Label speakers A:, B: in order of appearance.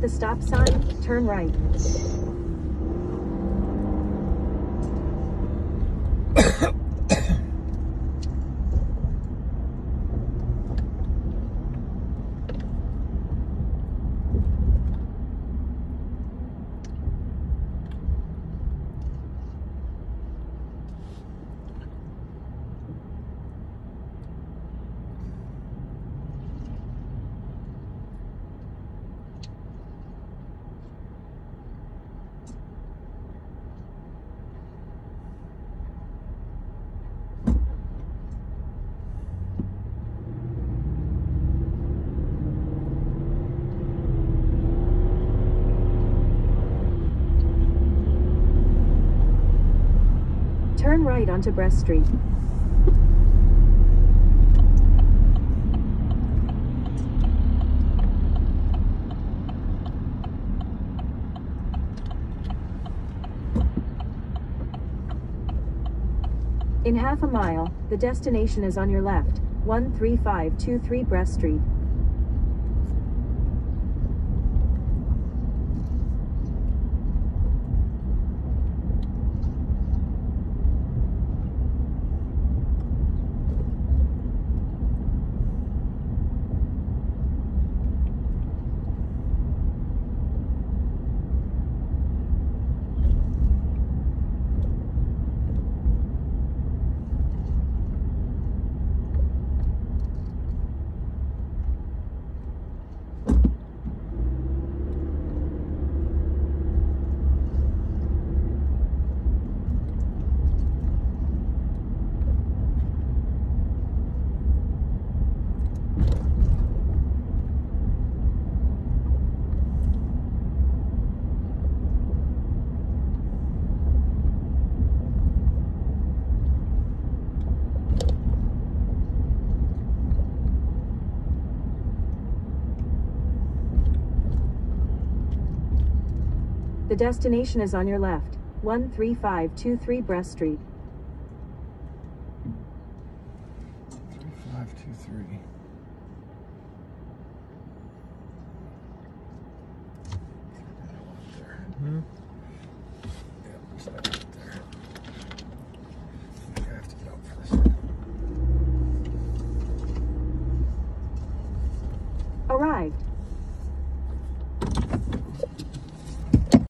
A: the stop sign, turn right. Turn right onto Brest Street. In half a mile, the destination is on your left, 13523 Brest Street. The destination is on your left, 13523 Brest Street.
B: Three, five, two, three. Hmm. Yeah, there's that right there. I think I have to get out for this one.
A: Arrived.